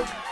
you.